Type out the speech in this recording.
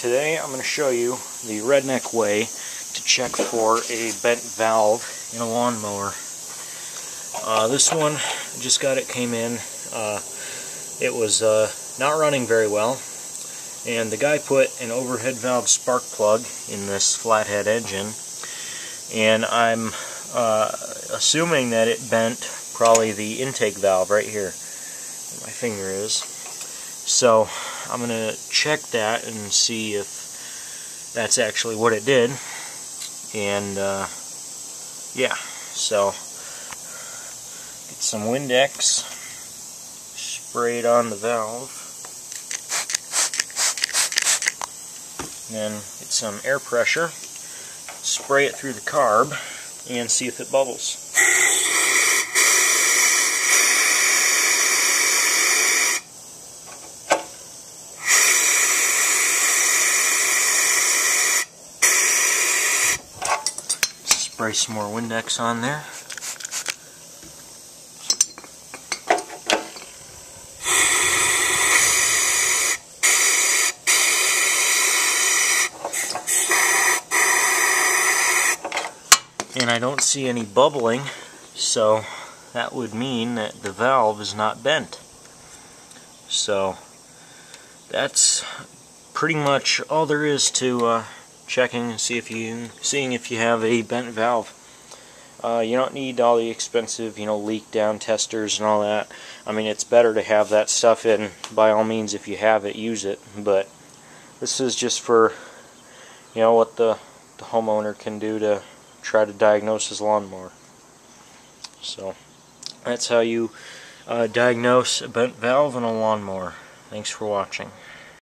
Today I'm going to show you the redneck way to check for a bent valve in a lawnmower. Uh, this one, I just got it came in. Uh, it was uh, not running very well and the guy put an overhead valve spark plug in this flathead engine and I'm uh, assuming that it bent probably the intake valve right here my finger is so I'm going to check that and see if that's actually what it did. And uh, yeah so get some Windex spray it on the valve. Then get some air pressure spray it through the carb and see if it bubbles spray some more Windex on there. And I don't see any bubbling, so that would mean that the valve is not bent. So that's pretty much all there is to uh, checking and see if you seeing if you have a bent valve. Uh, you don't need all the expensive, you know, leak down testers and all that. I mean, it's better to have that stuff in. By all means, if you have it, use it. But this is just for, you know, what the, the homeowner can do to try to diagnose his lawnmower. So, that's how you uh, diagnose a bent valve in a lawnmower. Thanks for watching.